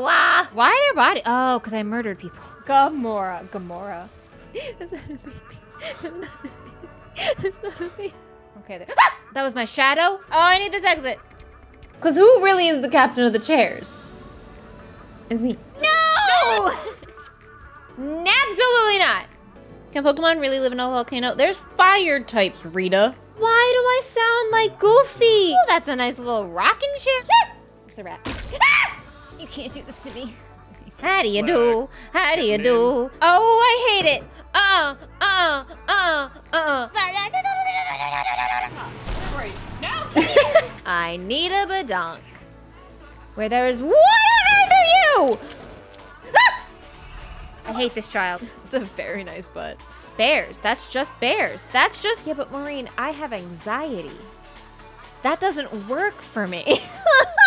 Why are there body? Oh, because I murdered people. Gamora, Gamora. That's not a baby. That's not a baby. Okay, there. Ah! that was my shadow. Oh, I need this exit. Because who really is the captain of the chairs? It's me. No! Absolutely not. Can Pokemon really live in a volcano? There's fire types, Rita. Why do I sound like Goofy? Oh, that's a nice little rocking chair. It's a rat. Ah! You can't do this to me. How do you do? How do you do? Oh, I hate it. Uh, uh, uh, uh. I need a badonk. Where there is one after you! Ah! I hate this child. It's a very nice butt. Bears. That's just bears. That's just. Yeah, but Maureen, I have anxiety. That doesn't work for me.